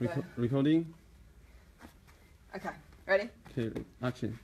Reco- recording. Okay. Ready? Okay, action.